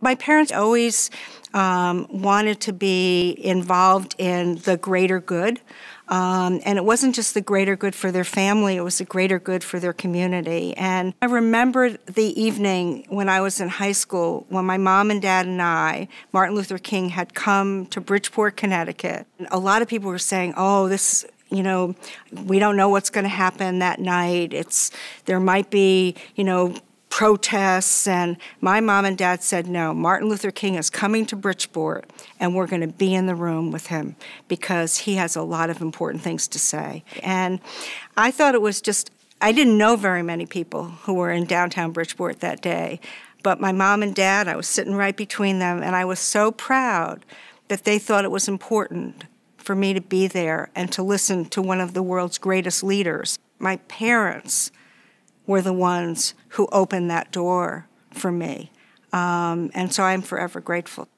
My parents always um, wanted to be involved in the greater good. Um, and it wasn't just the greater good for their family, it was the greater good for their community. And I remember the evening when I was in high school when my mom and dad and I, Martin Luther King, had come to Bridgeport, Connecticut. A lot of people were saying, oh, this you know, we don't know what's going to happen that night. It's there might be, you know, protests, and my mom and dad said, No, Martin Luther King is coming to Bridgeport, and we're going to be in the room with him because he has a lot of important things to say. And I thought it was just, I didn't know very many people who were in downtown Bridgeport that day, but my mom and dad, I was sitting right between them, and I was so proud that they thought it was important for me to be there and to listen to one of the world's greatest leaders. My parents, were the ones who opened that door for me. Um, and so I'm forever grateful.